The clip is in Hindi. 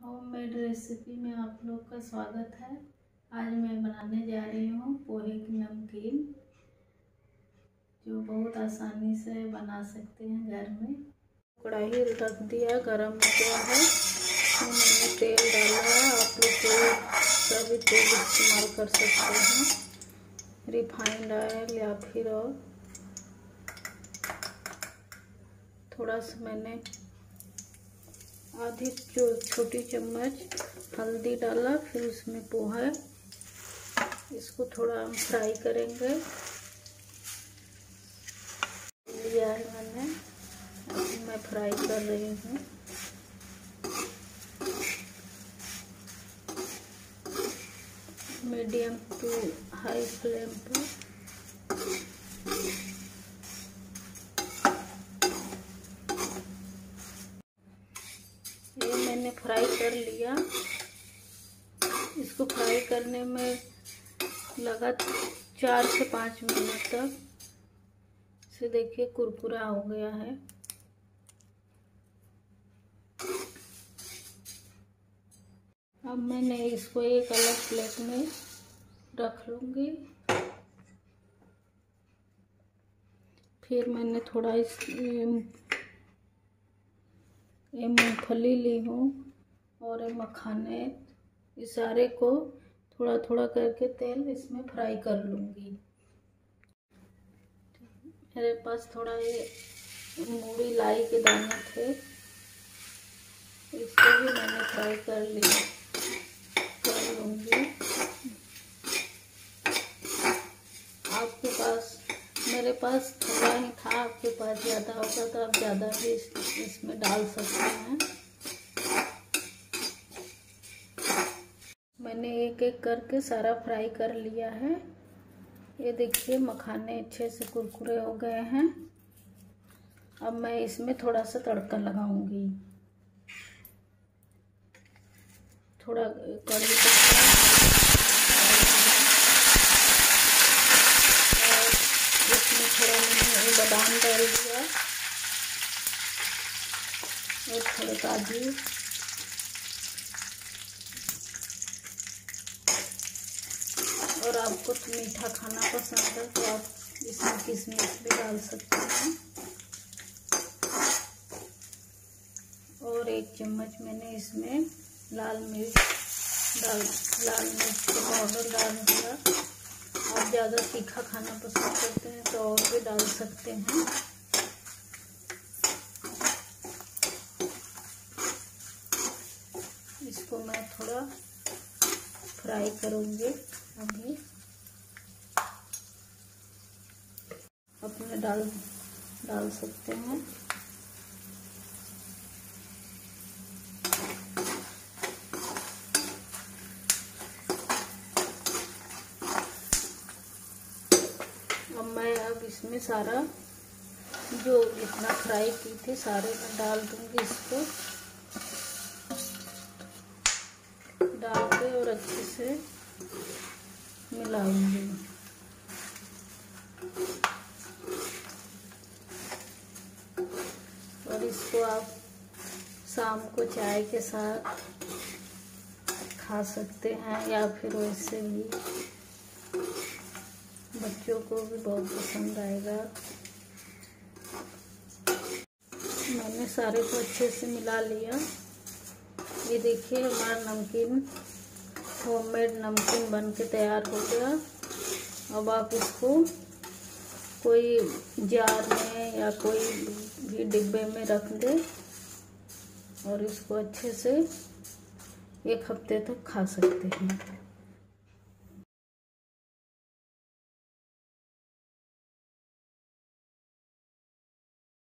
होममेड रेसिपी में आप लोग का स्वागत है। आज मैं बनाने जा रही हूँ पोहे की नमकीन, जो बहुत आसानी से बना सकते हैं घर में। कढ़ाई रख दिया, गरम हो गया है। मैंने तेल डाला है आप लोग कोई सभी तेल इस्तेमाल कर सकते हैं। रिफाइंड ऑयल या फिर और थोड़ा सा मैंने आधी जो छोटी चम्मच हल्दी डाला, फिर उसमें पोहा इसको थोड़ा हम फ्राई करेंगे। लिया है मैंने। मैं फ्राई कर रही हूँ। मीडियम टू हाई फ्लेम पर मैंने फ्राई कर लिया। इसको फ्राई करने में लगा चार से पाँच मिनट तक। से देखिए कुरकुरा हो गया है। अब मैंने इसको एक अलग प्लेट में रख लूँगी। फिर मैंने थोड़ा इस मूँगफली ली हूँ। और मखाने इस सारे को थोड़ा थोड़ा करके तेल इसमें फ्राई कर लूँगी। मेरे पास थोड़ा ये मूड़ी लाई के दाने थे, इसको भी मैंने फ्राई कर लिया कर लूँगी। आपके पास, मेरे पास थोड़ा ही था, आपके पास ज़्यादा होगा तो आप ज़्यादा भी इसमें डाल सकते हैं। मैंने एक एक करके सारा फ्राई कर लिया है। ये देखिए, मखाने अच्छे से कुरकुरे हो गए हैं। अब मैं इसमें थोड़ा सा तड़का लगाऊँगी। थोड़ा कड़ी पत्ता थोड़ा मैंने बादाम डाल दिया। और थोड़े काजू। और आपको मीठा खाना पसंद है तो आप इसमें किशमिश भी डाल सकते हैं। और एक चम्मच मैंने इसमें लाल मिर्च डाल, लाल मिर्च का पाउडर डाल दिया। आप ज़्यादा तीखा खाना पसंद करते हैं तो और भी डाल सकते हैं। इसको मैं थोड़ा फ्राई करूँगी अभी। अपने डाल डाल सकते हैं। अब मैं अब इसमें सारा, जो इतना फ्राई की थी, सारे मैं डाल दूँगी इसको। अच्छे से मिलाऊँगी। और इसको आप शाम को चाय के साथ खा सकते हैं या फिर वैसे भी। बच्चों को भी बहुत पसंद आएगा। मैंने सारे को अच्छे से मिला लिया। ये देखिए हमारा नमकीन होममेड नमकीन बन के तैयार हो गया। अब आप इसको कोई जार में या कोई भी डिब्बे में रख दें और इसको अच्छे से एक हफ़्ते तक खा सकते हैं।